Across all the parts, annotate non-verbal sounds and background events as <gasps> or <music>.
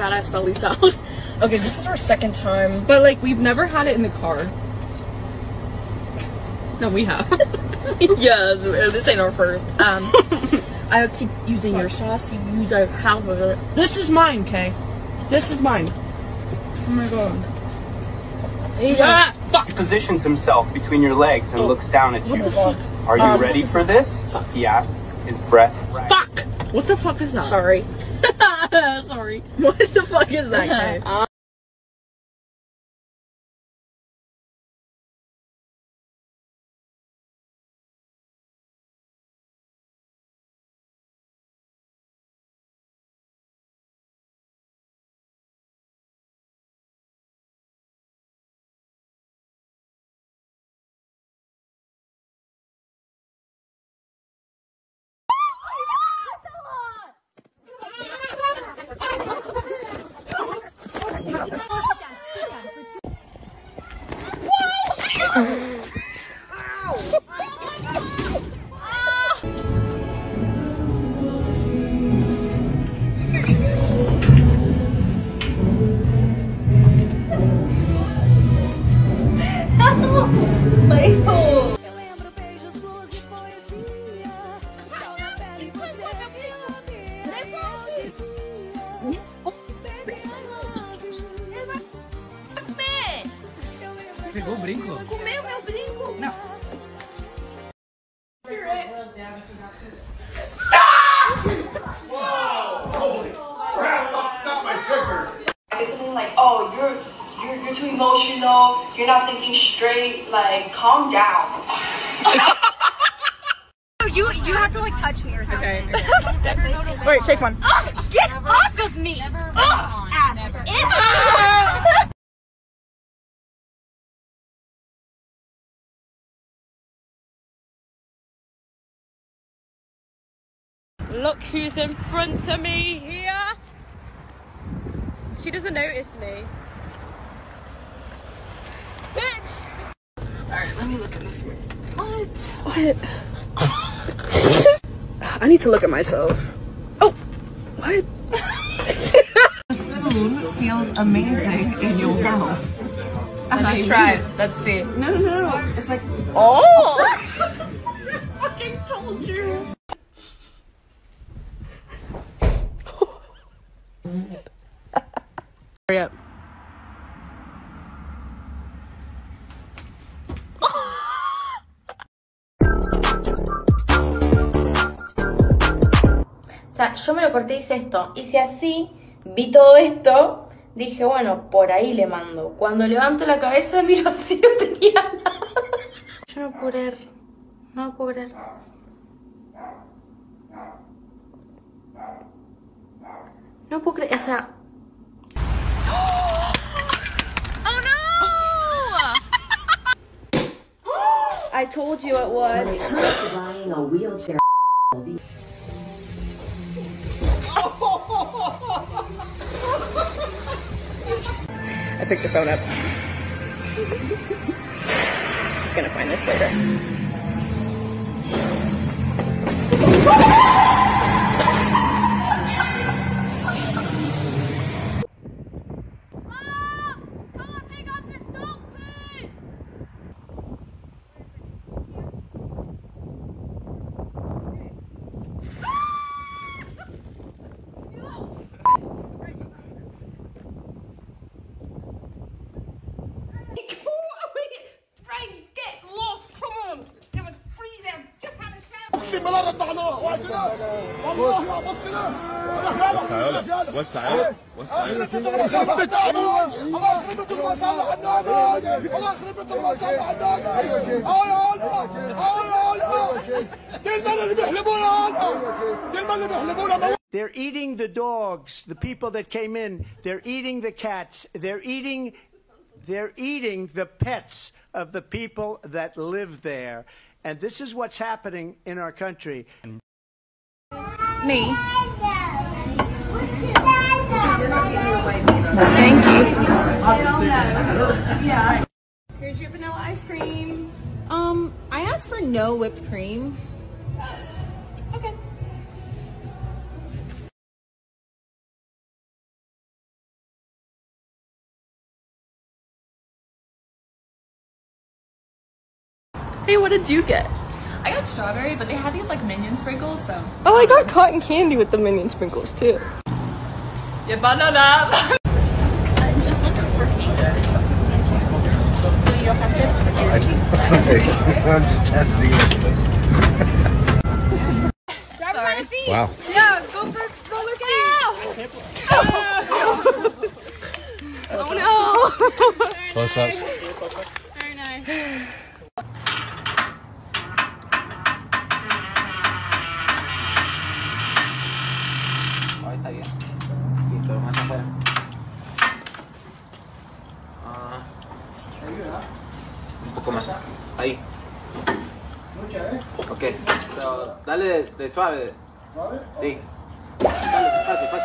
fat ass belly's <laughs> out. Okay, this is our second time, but like we've never had it in the car. no, we have. <laughs> yeah, this ain't our first. Um, <laughs> I have keep using your sauce. You use like half of it. This is mine, Kay. This is mine. Oh my god. Yeah. Fuck. He positions himself between your legs and looks down at you. the fuck? Are you Um, ready for this? He asks, his breath Fuck. What the fuck is that? Sorry. <laughs> Sorry. What the fuck is that, uh-huh. Pegou o brinco? Comeu meu brinco? Não. It's something like, oh, you're you're you're too emotional. You're not thinking straight. Like, calm down. <laughs> You you have to like touch me or something. Okay. <laughs> Wait, take one. Get off of me! Ugh, ass. Ew. <laughs> Look who's in front of me here. She doesn't notice me. Bitch! Alright, let me look at this. What? What? <laughs> I need to look at myself. Oh, what? food feels amazing in your mouth. And I Try. Let's see. No, no, no, no. It's like, Oh! <laughs> I fucking told you. Hurry up. Yo me lo corté y hice esto. Hice así, vi todo esto, dije, bueno, por ahí le mando. Cuando levanto la cabeza, <laughs> miro así, no tenía nada. Yo no puedo creer. No lo puedo creer. No puedo creer, o sea... I told you it was. I picked her phone up. She's gonna find this later. اقسم بالله رضعناه واحد هنا والله لا بص هنا وسع يلا وسع يلا وسع الله يخرب بيت ابوي الله يخرب بيت الله صل على النبي الله يخرب بيت الله صل على النبي اه يا اه يا دي المال اللي بيحلبونا هذا دي المال اللي بيحلبونا They're eating the dogs, the people that came in. They're eating the cats. They're eating they're eating the pets of the people that live there. And this is what's happening in our country. Me. Thank you. Here's your vanilla ice cream. Um, I asked for no whipped cream. Hey, what did you get? I got strawberry, but they had these like minion sprinkles, so. Oh, I got cotton candy with the minion sprinkles too. Yeah, banana. <laughs> I'm just looking for cake. So you'll have to <laughs> <laughs> I'm just testing it. Sorry. Wow. yeah, go for roller Oh no! Close ups. Very nice. de suave. ¿Suave? Sí. Pase,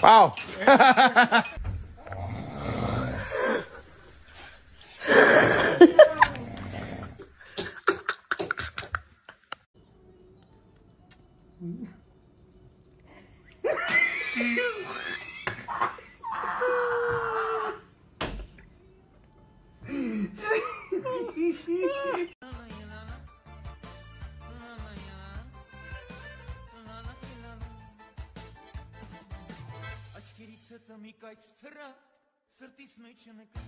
Wow. <laughs> Սթը մի կայց թրա սրտիս մեջ նկա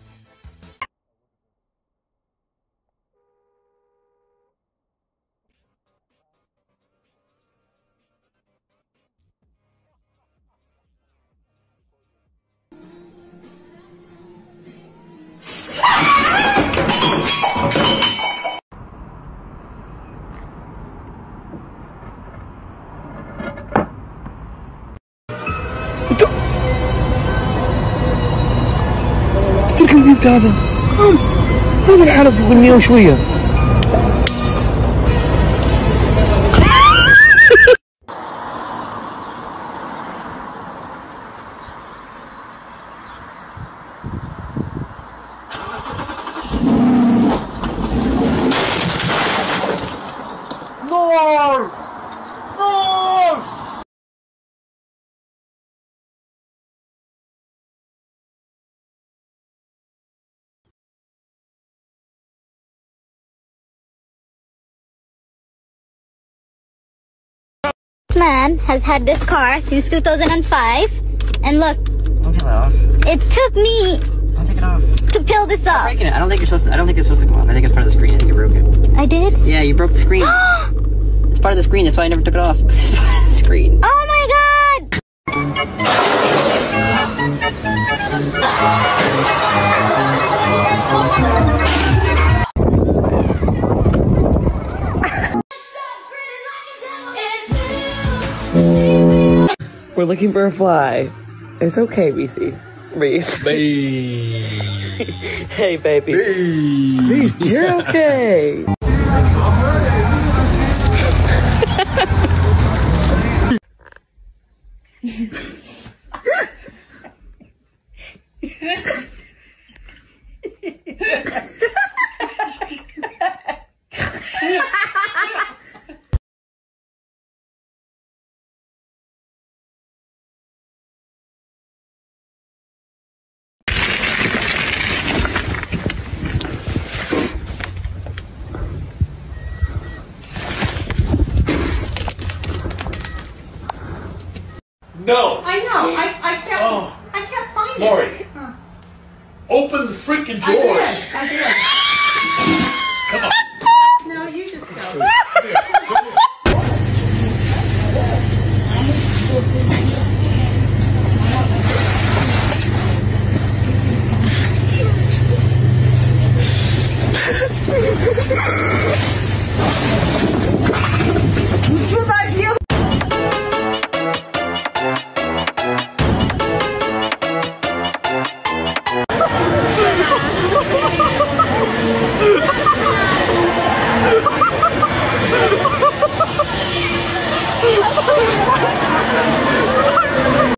Oh, هذا؟ قام نزل حلب قبل شوية This man has had this car since 2005, and look, Don't take that off. it took me Don't take it off. to peel this off. Breaking it. I don't think you're supposed to. I don't think it's supposed to come off. I think it's part of the screen. I think you broke it. I did. Yeah, you broke the screen. <gasps> it's part of the screen. That's why I never took it off. <laughs> It's part of the screen. Oh my god! We're looking for a fly. It's okay, Reese. Reese. <laughs> hey, baby. Reese, you're okay. <laughs> No. I know. I, I can't. Oh. I can't find Lori. it. Open the freaking I did. I did.